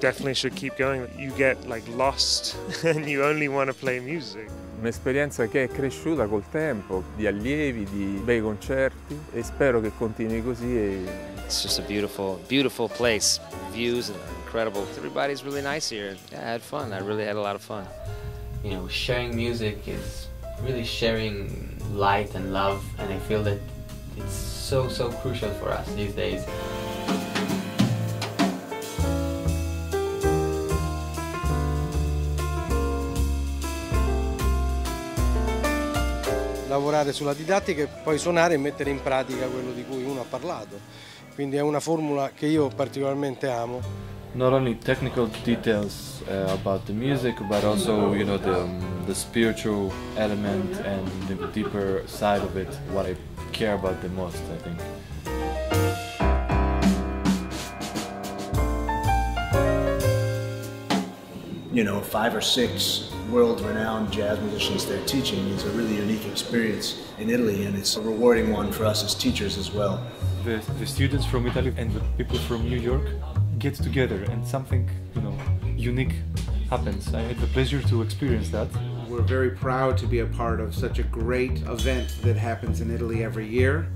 definitely should keep going. You get like lost and you only want to play music. Un'esperienza che è cresciuta col tempo, di allievi, di bei concerti e spero che continui così. E... It's just a beautiful, beautiful place. Views are incredible. Everybody's really nice here. Yeah, I had fun. I really had a lot of fun. You know, sharing music is really sharing light and love, and I feel that it's so, so crucial for us these days. Lavorare sulla didattica e poi suonare e mettere in pratica quello di cui uno ha parlato. Quindi è una formula che io particolarmente amo. Not only technical details uh, about the music, but also you know the, um, the spiritual element and the deeper side of it, what I care about the most, I think. You know, five or six world-renowned jazz musicians there teaching is a really unique experience in Italy, and it's a rewarding one for us as teachers as well. The, the students from Italy and the people from New York get together, and something you know unique happens. I had the pleasure to experience that. We're very proud to be a part of such a great event that happens in Italy every year.